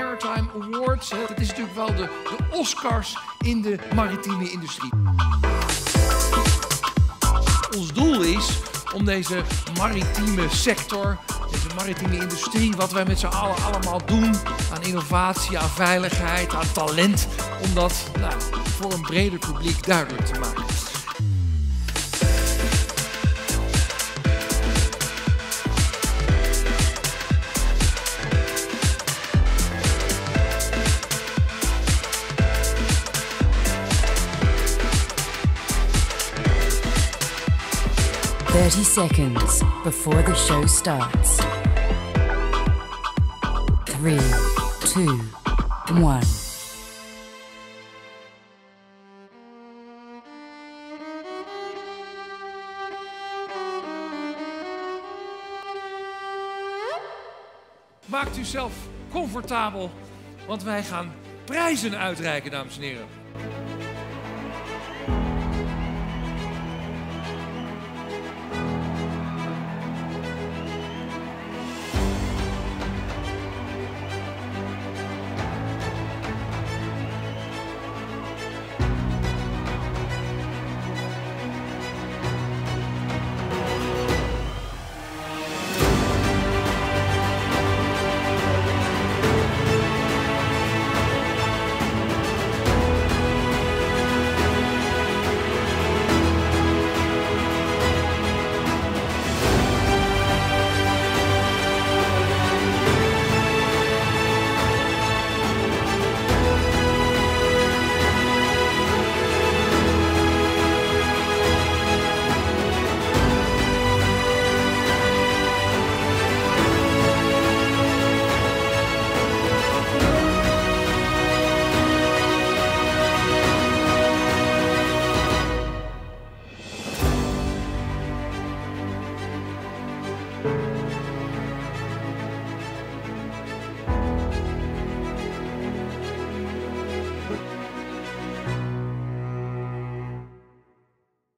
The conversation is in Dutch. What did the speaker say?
Awards. Hè. Het is natuurlijk wel de, de Oscars in de maritieme industrie. Ons doel is om deze maritieme sector, deze maritieme industrie, wat wij met z'n allen allemaal doen aan innovatie, aan veiligheid, aan talent, om dat nou, voor een breder publiek duidelijk te maken. Thirty seconds before the show starts. Three, two, one. Maakt u zelf comfortabel, want wij gaan prijzen uitreiken, dames en heren.